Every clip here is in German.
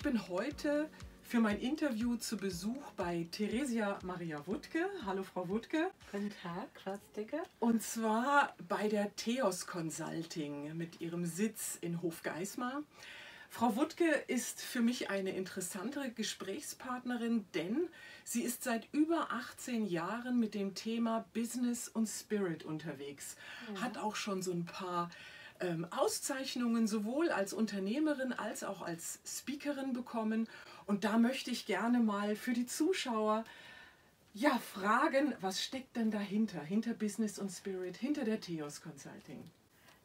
Ich bin heute für mein Interview zu Besuch bei Theresia Maria Wuttke. Hallo Frau Wuttke. Guten Tag, Krostige. Und zwar bei der Theos Consulting mit ihrem Sitz in Hofgeismar. Frau Wuttke ist für mich eine interessante Gesprächspartnerin, denn sie ist seit über 18 Jahren mit dem Thema Business und Spirit unterwegs. Ja. Hat auch schon so ein paar ähm, Auszeichnungen sowohl als Unternehmerin als auch als Speakerin bekommen. Und da möchte ich gerne mal für die Zuschauer ja, fragen, was steckt denn dahinter, hinter Business und Spirit, hinter der Theos Consulting?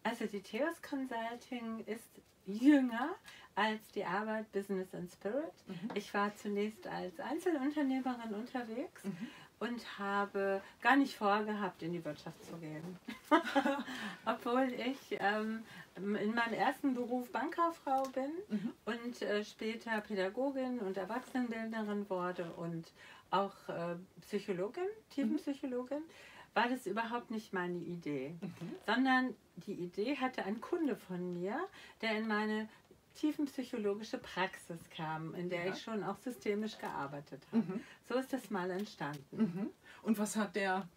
Also die Theos Consulting ist jünger als die Arbeit Business and Spirit. Mhm. Ich war zunächst als Einzelunternehmerin unterwegs. Mhm und habe gar nicht vorgehabt, in die Wirtschaft zu gehen. Obwohl ich ähm, in meinem ersten Beruf Bankkauffrau bin mhm. und äh, später Pädagogin und Erwachsenenbildnerin wurde und auch äh, Psychologin, Tiefenpsychologin, mhm. war das überhaupt nicht meine Idee, mhm. sondern die Idee hatte ein Kunde von mir, der in meine tiefenpsychologische Praxis kam, in der ja. ich schon auch systemisch gearbeitet habe. Mhm. So ist das mal entstanden. Mhm. Und was hat der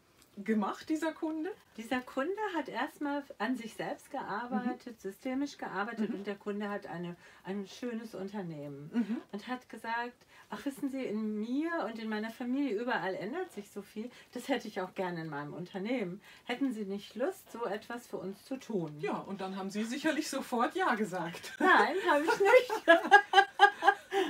gemacht, dieser Kunde? Dieser Kunde hat erstmal an sich selbst gearbeitet, mhm. systemisch gearbeitet mhm. und der Kunde hat eine, ein schönes Unternehmen mhm. und hat gesagt, ach wissen Sie, in mir und in meiner Familie überall ändert sich so viel, das hätte ich auch gerne in meinem Unternehmen. Hätten Sie nicht Lust, so etwas für uns zu tun? Ja, und dann haben Sie sicherlich sofort Ja gesagt. Nein, habe ich nicht.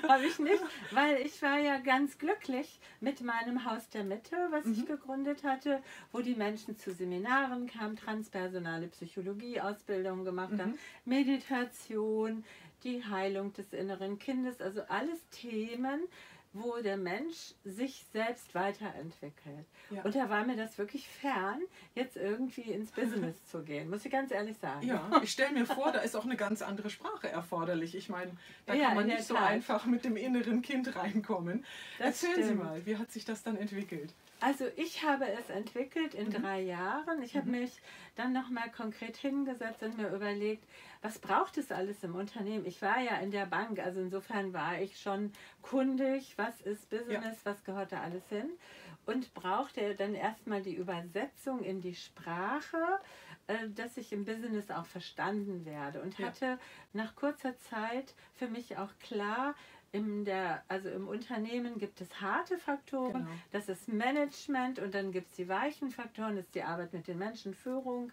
habe ich nicht, weil ich war ja ganz glücklich mit meinem Haus der Mitte, was mhm. ich gegründet hatte, wo die Menschen zu Seminaren kamen, transpersonale Psychologie, Ausbildung gemacht mhm. haben, Meditation, die Heilung des inneren Kindes, also alles Themen, wo der Mensch sich selbst weiterentwickelt. Ja. Und da war mir das wirklich fern, jetzt irgendwie ins Business zu gehen, muss ich ganz ehrlich sagen. Ja, ich stelle mir vor, da ist auch eine ganz andere Sprache erforderlich. Ich meine, da ja, kann man nicht so einfach mit dem inneren Kind reinkommen. Das Erzählen stimmt. Sie mal, wie hat sich das dann entwickelt? Also ich habe es entwickelt in mhm. drei Jahren. Ich mhm. habe mich dann nochmal konkret hingesetzt und mir überlegt, was braucht es alles im Unternehmen? Ich war ja in der Bank, also insofern war ich schon kundig, was ist Business, ja. was gehört da alles hin und brauchte dann erstmal die Übersetzung in die Sprache, äh, dass ich im Business auch verstanden werde und hatte ja. nach kurzer Zeit für mich auch klar, in der, also im Unternehmen gibt es harte Faktoren, genau. das ist Management und dann gibt es die weichen Faktoren, das ist die Arbeit mit den Menschen, Führung.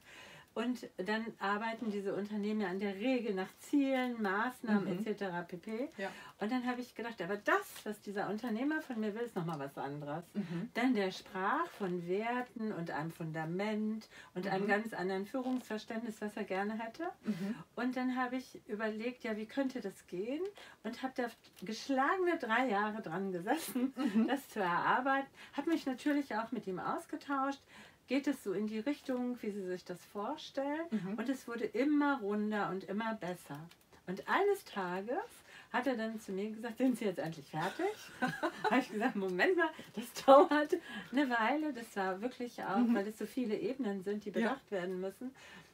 Und dann arbeiten diese Unternehmen ja in der Regel nach Zielen, Maßnahmen mhm. etc. pp. Ja. Und dann habe ich gedacht, aber das, was dieser Unternehmer von mir will, ist nochmal was anderes. Mhm. Denn der sprach von Werten und einem Fundament und mhm. einem ganz anderen Führungsverständnis, was er gerne hätte. Mhm. Und dann habe ich überlegt, ja, wie könnte das gehen? Und habe da geschlagene drei Jahre dran gesessen, mhm. das zu erarbeiten. Habe mich natürlich auch mit ihm ausgetauscht geht es so in die Richtung, wie Sie sich das vorstellen. Mhm. Und es wurde immer runder und immer besser. Und eines Tages hat er dann zu mir gesagt, sind Sie jetzt endlich fertig? habe ich gesagt, Moment mal, das dauert eine Weile. Das war wirklich auch, mhm. weil es so viele Ebenen sind, die bedacht ja. werden müssen,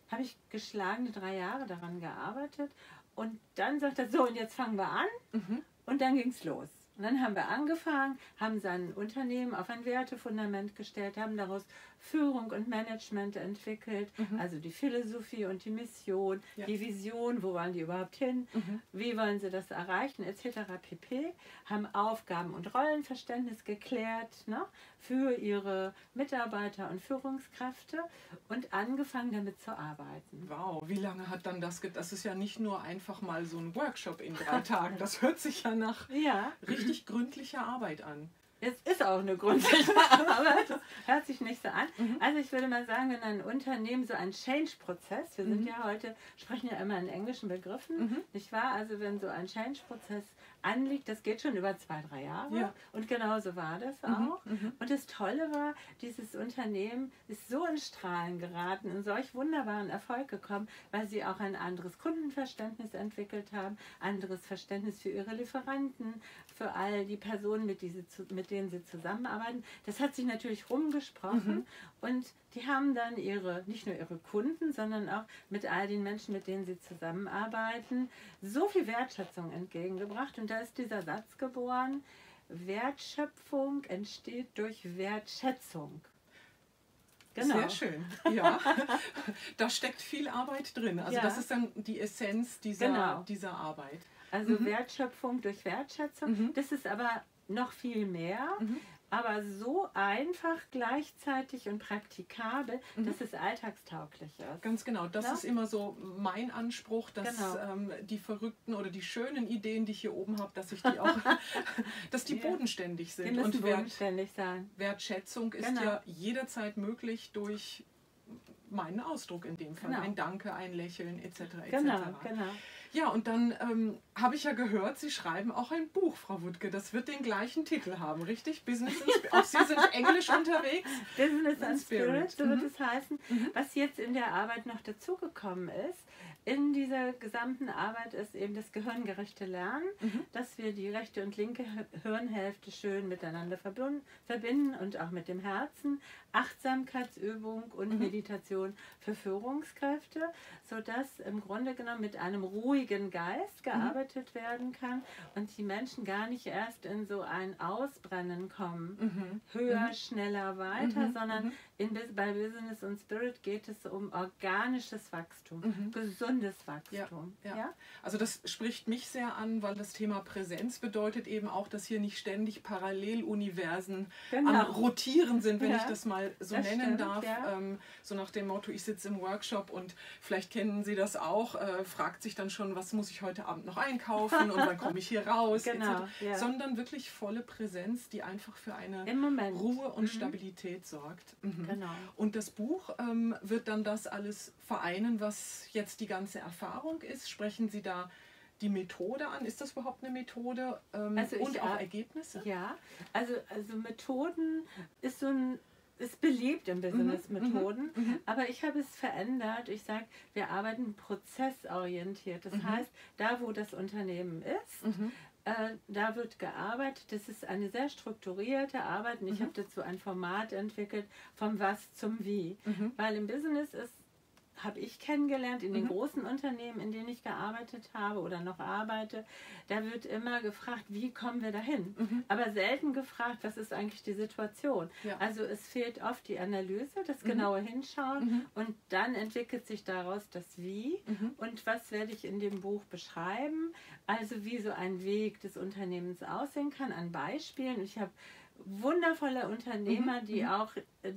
habe ich geschlagene drei Jahre daran gearbeitet. Und dann sagt er, so, und jetzt fangen wir an. Mhm. Und dann ging es los. Und dann haben wir angefangen, haben sein Unternehmen auf ein Wertefundament gestellt, haben daraus Führung und Management entwickelt, mhm. also die Philosophie und die Mission, ja. die Vision, wo wollen die überhaupt hin, mhm. wie wollen sie das erreichen, etc. pp. Haben Aufgaben und Rollenverständnis geklärt ne, für ihre Mitarbeiter und Führungskräfte und angefangen damit zu arbeiten. Wow, wie lange hat dann das, das ist ja nicht nur einfach mal so ein Workshop in drei Tagen, das hört sich ja nach ja. richtig gründlicher Arbeit an. Es ist auch eine Arbeit. Das hört sich nicht so an. Mhm. Also ich würde mal sagen, wenn ein Unternehmen so ein Change-Prozess, wir sind mhm. ja heute, sprechen ja immer in englischen Begriffen, mhm. nicht wahr? Also wenn so ein Change-Prozess anliegt, das geht schon über zwei, drei Jahre. Ja. Und genauso war das mhm. auch. Mhm. Und das Tolle war, dieses Unternehmen ist so in Strahlen geraten, in solch wunderbaren Erfolg gekommen, weil sie auch ein anderes Kundenverständnis entwickelt haben, anderes Verständnis für ihre Lieferanten, für all die Personen, mit, diese, mit denen sie zusammenarbeiten. Das hat sich natürlich rumgesprochen mhm. und die haben dann ihre, nicht nur ihre Kunden, sondern auch mit all den Menschen, mit denen sie zusammenarbeiten, so viel Wertschätzung entgegengebracht. Und da ist dieser Satz geboren, Wertschöpfung entsteht durch Wertschätzung. Genau. Sehr schön. Ja, da steckt viel Arbeit drin. Also ja. das ist dann die Essenz dieser, genau. dieser Arbeit. Also mhm. Wertschöpfung durch Wertschätzung. Mhm. Das ist aber noch viel mehr. Mhm aber so einfach gleichzeitig und praktikabel, mhm. dass es alltagstauglich ist. Ganz genau, das ja? ist immer so mein Anspruch, dass genau. ähm, die verrückten oder die schönen Ideen, die ich hier oben habe, dass ich die auch, dass die bodenständig sind. Die und bodenständig Wert, sein. Wertschätzung ist genau. ja jederzeit möglich durch meinen Ausdruck in dem Fall, genau. ein Danke, ein Lächeln etc. etc. Genau, genau. Ja, und dann ähm, habe ich ja gehört, Sie schreiben auch ein Buch, Frau Wutke. Das wird den gleichen Titel haben, richtig? Business and Spirit. Auch Sie sind englisch unterwegs. Business and Spirit, so wird mhm. es heißen. Mhm. Was jetzt in der Arbeit noch dazugekommen ist, in dieser gesamten Arbeit ist eben das gehirngerechte Lernen, mhm. dass wir die rechte und linke Hirnhälfte schön miteinander verbinden und auch mit dem Herzen. Achtsamkeitsübung und mhm. Meditation für Führungskräfte, sodass im Grunde genommen mit einem ruhigen Geist mhm. gearbeitet mhm. werden kann und die Menschen gar nicht erst in so ein Ausbrennen kommen, mhm. höher, mhm. schneller, weiter, sondern in, bei Business und Spirit geht es um organisches Wachstum, gesund gesundes Wachstum. Ja, ja. ja, Also das spricht mich sehr an, weil das Thema Präsenz bedeutet eben auch, dass hier nicht ständig Paralleluniversen genau. am Rotieren sind, wenn ja, ich das mal so das nennen stimmt, darf. Ähm, so nach dem Motto, ich sitze im Workshop und vielleicht kennen Sie das auch, äh, fragt sich dann schon, was muss ich heute Abend noch einkaufen und wann komme ich hier raus, genau, sondern wirklich volle Präsenz, die einfach für eine Ruhe und mhm. Stabilität sorgt. Mhm. Genau. Und das Buch ähm, wird dann das alles vereinen, was jetzt die ganze ganze Erfahrung ist? Sprechen Sie da die Methode an? Ist das überhaupt eine Methode ähm, also und auch Ergebnisse? Ja, also, also Methoden ist so ein ist beliebt Business-Methoden, mhm, mhm, mhm, aber ich habe es verändert. Ich sage, wir arbeiten prozessorientiert. Das mhm. heißt, da wo das Unternehmen ist, mhm. äh, da wird gearbeitet. Das ist eine sehr strukturierte Arbeit und ich habe dazu ein Format entwickelt, vom Was zum Wie. Weil im Business ist habe ich kennengelernt in den mhm. großen Unternehmen, in denen ich gearbeitet habe oder noch arbeite. Da wird immer gefragt, wie kommen wir dahin? Mhm. Aber selten gefragt, was ist eigentlich die Situation? Ja. Also es fehlt oft die Analyse, das mhm. genaue Hinschauen mhm. und dann entwickelt sich daraus das Wie mhm. und was werde ich in dem Buch beschreiben. Also wie so ein Weg des Unternehmens aussehen kann an Beispielen. Ich habe wundervolle Unternehmer, die auch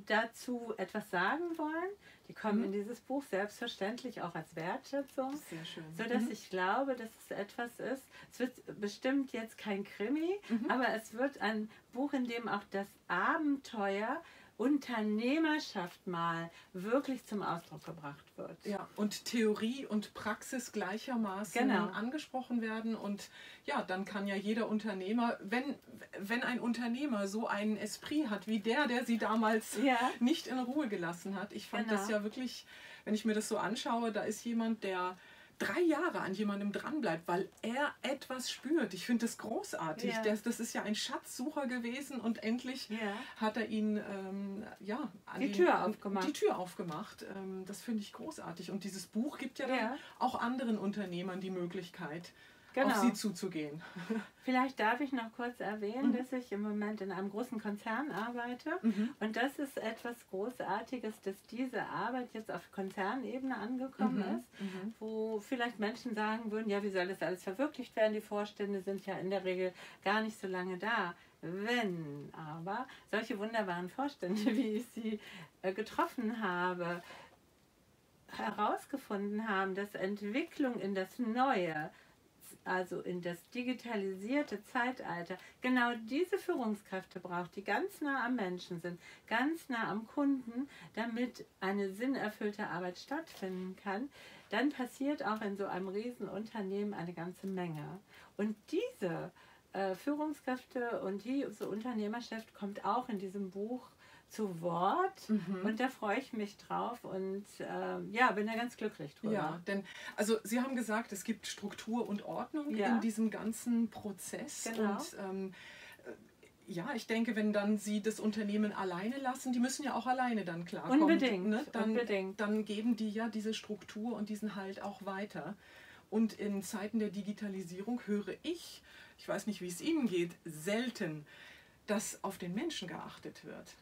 dazu etwas sagen wollen. Die kommen mhm. in dieses Buch selbstverständlich auch als Wertschätzung. Sehr schön. Sodass mhm. ich glaube, dass es etwas ist. Es wird bestimmt jetzt kein Krimi, mhm. aber es wird ein Buch, in dem auch das Abenteuer Unternehmerschaft mal wirklich zum Ausdruck gebracht wird. Ja, und Theorie und Praxis gleichermaßen genau. angesprochen werden. Und ja, dann kann ja jeder Unternehmer, wenn, wenn ein Unternehmer so einen Esprit hat wie der, der sie damals ja. nicht in Ruhe gelassen hat. Ich fand genau. das ja wirklich, wenn ich mir das so anschaue, da ist jemand, der drei Jahre an jemandem dranbleibt, weil er etwas spürt. Ich finde das großartig. Ja. Das, das, ist ja ein Schatzsucher gewesen und endlich ja. hat er ihn ähm, ja, die, Tür aufgemacht. Die Tür aufgemacht. Ähm, das finde ich großartig. Und dieses Buch gibt ja, ja. auch anderen Unternehmern die Möglichkeit, genau. auf sie zuzugehen. Vielleicht darf ich noch kurz erwähnen, mhm. dass ich im Moment in einem großen Konzern arbeite. Mhm. Und das ist etwas Großartiges, dass diese Arbeit jetzt auf Konzernebene angekommen mhm. ist, mhm. wo vielleicht Menschen sagen würden, ja, wie soll das alles verwirklicht werden? Die Vorstände sind ja in der Regel gar nicht so lange da. Wenn aber solche wunderbaren Vorstände, wie ich sie äh, getroffen habe, herausgefunden haben, dass Entwicklung in das Neue also in das digitalisierte Zeitalter, genau diese Führungskräfte braucht, die ganz nah am Menschen sind, ganz nah am Kunden, damit eine sinnerfüllte Arbeit stattfinden kann, dann passiert auch in so einem Riesenunternehmen eine ganze Menge. Und diese äh, Führungskräfte und diese Unternehmerschaft kommt auch in diesem Buch zu Wort mhm. und da freue ich mich drauf und äh, ja, bin da ganz glücklich drüber. Ja, denn also Sie haben gesagt, es gibt Struktur und Ordnung ja. in diesem ganzen Prozess genau. und ähm, äh, ja, ich denke, wenn dann Sie das Unternehmen alleine lassen, die müssen ja auch alleine dann klarkommen. Unbedingt, ne? dann, unbedingt. Dann geben die ja diese Struktur und diesen Halt auch weiter. Und in Zeiten der Digitalisierung höre ich ich weiß nicht, wie es Ihnen geht, selten, dass auf den Menschen geachtet wird.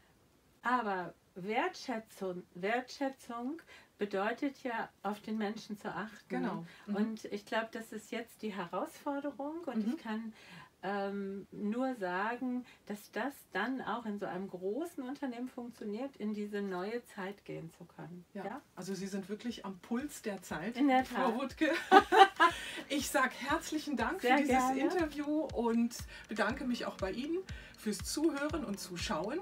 Aber Wertschätzung, Wertschätzung bedeutet ja, auf den Menschen zu achten. Genau. Mhm. Und ich glaube, das ist jetzt die Herausforderung und Mhm. ich kann ähm, nur sagen, dass das dann auch in so einem großen Unternehmen funktioniert, in diese neue Zeit gehen zu können. Ja. Also Sie sind wirklich am Puls der Zeit, In der Frau Tat. Wutke. Ich sage herzlichen Dank Sehr für dieses gerne. Interview und bedanke mich auch bei Ihnen fürs Zuhören und Zuschauen.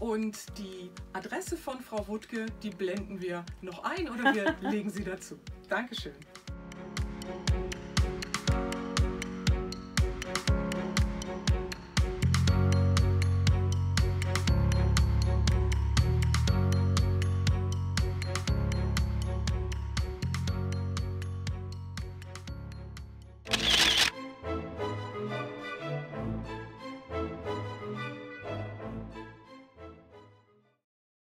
Und die Adresse von Frau Wutke, die blenden wir noch ein oder wir legen sie dazu. Dankeschön.